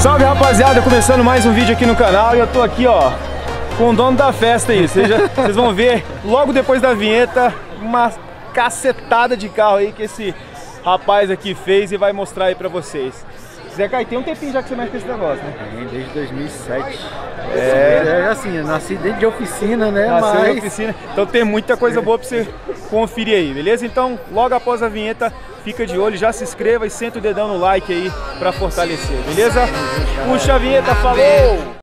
Salve rapaziada, começando mais um vídeo aqui no canal e eu tô aqui ó com o dono da festa aí, seja, vocês vão ver logo depois da vinheta uma cacetada de carro aí que esse rapaz aqui fez e vai mostrar aí pra vocês. Zé Caio, tem um tempinho já que você mexe com esse negócio, né? Tem, desde 2007. É, é assim, eu nasci dentro de oficina, né? Nasceu Mas... oficina, então tem muita coisa boa pra você conferir aí, beleza? Então, logo após a vinheta, fica de olho, já se inscreva e senta o dedão no like aí pra fortalecer, beleza? Puxa a vinheta, falou!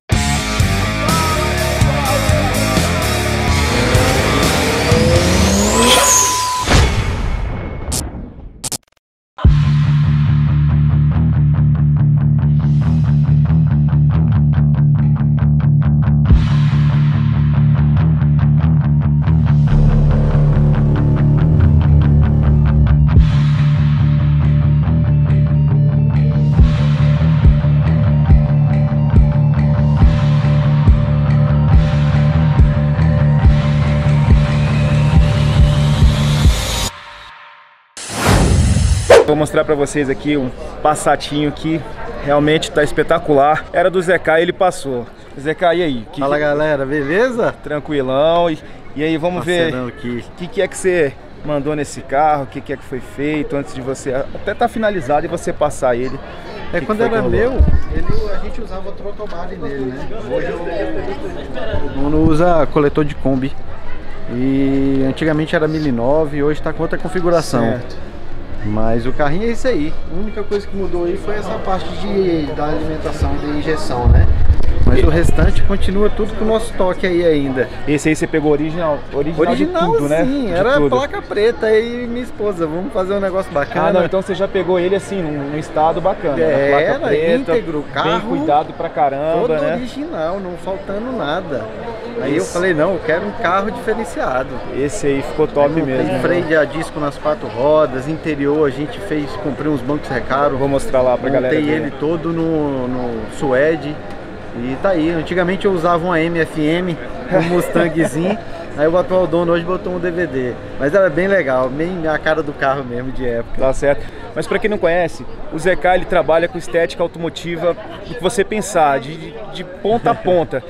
Vou mostrar pra vocês aqui um passatinho que realmente tá espetacular. Era do Zeca, ele passou. Zeca, e aí? Que Fala que... galera, beleza? Tranquilão. E, e aí, vamos Parceirão ver o que, que é que você mandou nesse carro, o que, que é que foi feito antes de você... Até tá finalizado e você passar ele. É Que quando que era meu, ele, a gente usava trotobari nele, né? Hoje o, o dono usa coletor de Kombi. E antigamente era 1009, hoje tá com outra configuração. Certo. Mas o carrinho é isso aí. A única coisa que mudou aí foi essa parte de, da alimentação e da injeção, né? Mas o restante continua tudo com o nosso toque aí ainda. Esse aí você pegou original, original, Original, tudo, né? sim, De era tudo. placa preta aí minha esposa, vamos fazer um negócio bacana. Ah, não, então você já pegou ele assim, num, estado bacana. É, né? era placa preta, íntegro, Bem carro cuidado pra caramba, Todo né? original, não faltando nada. Aí eu Isso. falei, não, eu quero um carro diferenciado. Esse aí ficou top Tem mesmo. né? freio de a disco nas quatro rodas, interior a gente fez, comprei uns bancos recaros, Vou mostrar lá pra galera. montei ele todo no, no suede e tá aí. Antigamente eu usava uma MFM, um Mustangzinho, aí o atual dono hoje botou um DVD. Mas era bem legal, bem a cara do carro mesmo de época. Tá certo. Mas pra quem não conhece, o ZK ele trabalha com estética automotiva do que você pensar, de- de ponta a ponta.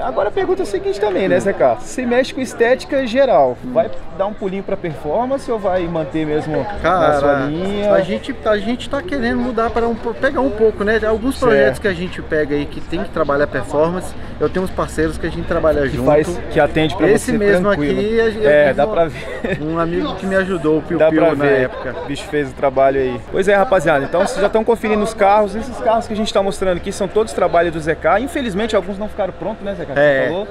Agora a pergunta é a seguinte também, né, ZK? Você mexe com estética geral, vai dar um pulinho pra performance ou vai manter mesmo na sua Cara, linha? a gente, a gente tá querendo mudar para um, pegar um pouco, né? Alguns Certo. projetos que a gente pega aí que tem que trabalhar performance, eu tenho uns parceiros que a gente trabalha que junto. faz, que atende pra Esse mesmo tranquilo. aqui, eu é, dá pra ver. Um amigo que me ajudou, o Piu Dá Piu, pra na ver, época. o bicho fez o trabalho aí. Pois é, rapaziada, então vocês já estão conferindo os carros. Esses carros que a gente está mostrando aqui são todos trabalhos do ZK. Infelizmente, alguns não ficaram prontos, né, Você É. falou.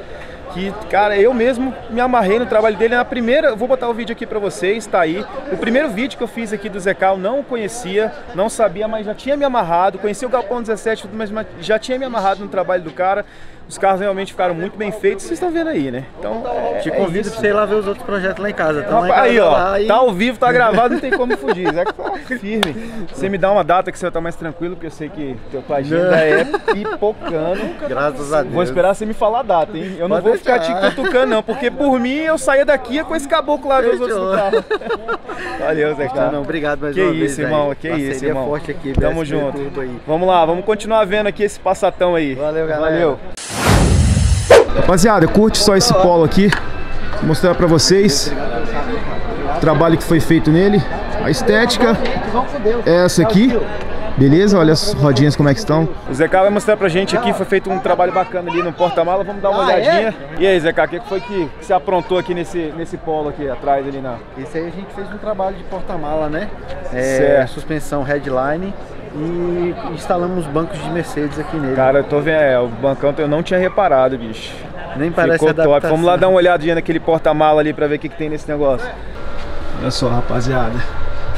Que, cara, eu mesmo me amarrei no trabalho dele na primeira. Vou botar o vídeo aqui pra vocês, tá aí. O primeiro vídeo que eu fiz aqui do ZK eu não o conhecia, não sabia, mas já tinha me amarrado. Conheci o Galpão 17, mas mas já tinha me amarrado no trabalho do cara. Os carros realmente ficaram muito bem feitos, vocês estão vendo aí, né? Então, é, Te é convido isso. pra você ir lá ver os outros projetos lá em casa. Tá lá em Rapaz, aí, ó, lá, e- tá ao vivo, tá gravado, não tem como fugir. Zé que tá firme. Você me dá uma data que você vai estar mais tranquilo, porque eu sei que teu tua agenda Não. é pipocando. Graças a Deus. Vou esperar você me falar a data, hein? Eu não Pode vou ficar te deixar. cutucando, não, porque por mim eu saía daqui com esse caboclo lá ver os outros no carro. Valeu, Zé cara. não, obrigado mais Que uma isso, vez. irmão, aí. que Parceria isso, irmão. forte aqui, Tamo junto. Vamos lá, vamos continuar vendo aqui esse passatão aí. Valeu, galera. Valeu. Rapaziada, curte só esse polo aqui. Vou mostrar pra vocês o trabalho que foi feito nele. A estética é essa aqui. Beleza? Olha as rodinhas como é que estão. O ZK vai mostrar pra gente aqui, foi feito um trabalho bacana ali no porta-mala. Vamos dar uma Ah, é? olhadinha. E aí, ZK, o que que foi que você aprontou aqui nesse, nesse polo aqui atrás ali na. Esse aí a gente fez um trabalho de porta-mala, né? É, Certo. Suspensão headline e instalamos bancos de Mercedes aqui nele. Cara, eu tô vendo, é, o bancão eu não tinha reparado, bicho. Nem parece Ficou top. adaptação. Vamos lá dar uma olhadinha naquele porta-mala ali pra ver o que, que tem nesse negócio. Olha só, rapaziada.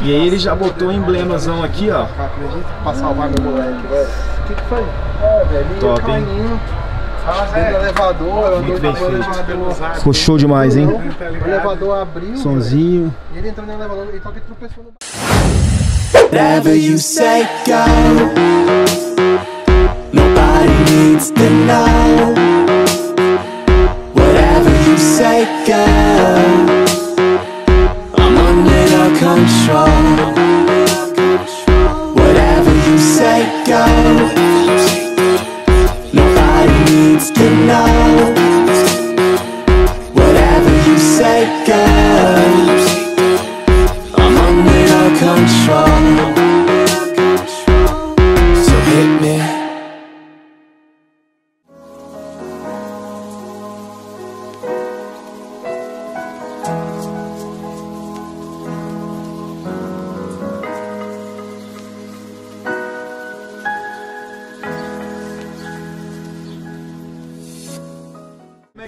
E aí ele já botou o emblemazão aqui, ó. Acredito pra salvar meu moleque, velho. O que, que foi? É, velho. ele Top, é hein? Dentro do elevador, Muito bem feito. Ficou show demais, hein? O elevador abriu. Sonzinho. Ele entrou no elevador e só que Whatever you say go. Nobody needs to know. Whatever you say go. I'm under no control. Whatever you say go. Nobody needs to know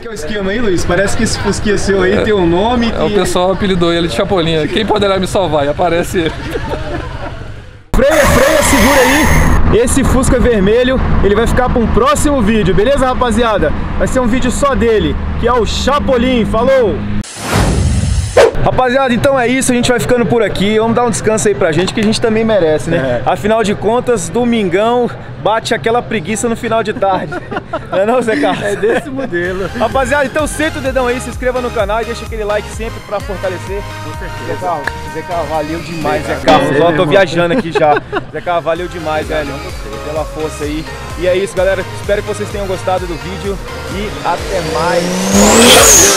que é o esquema aí, Luiz? Parece que esse fusquinha seu aí tem um nome. É, o pessoal apelidou ele de Chapolin. Quem poderá me salvar? E aparece ele. Freia, freia, segura aí. Esse Fusca vermelho, ele vai ficar para um próximo vídeo, beleza, rapaziada? Vai ser um vídeo só dele, que é o Chapolin. Falou! Rapaziada, então é isso, a gente vai ficando por aqui. Vamos dar um descanso aí pra gente, que a gente também merece, né? Afinal de contas, domingão bate aquela preguiça no final de tarde. Não é não, Zé Carlos? É desse modelo. Rapaziada, então senta o dedão aí, se inscreva no canal e deixa aquele like sempre pra fortalecer. Zé Carlos, Zé Carlos, valeu demais, Zé Carlos. Você, Ó, tô viajando aqui já. Zé Carlos, valeu demais, velho. Pela força aí. E é isso, galera. Espero que vocês tenham gostado do vídeo e até mais.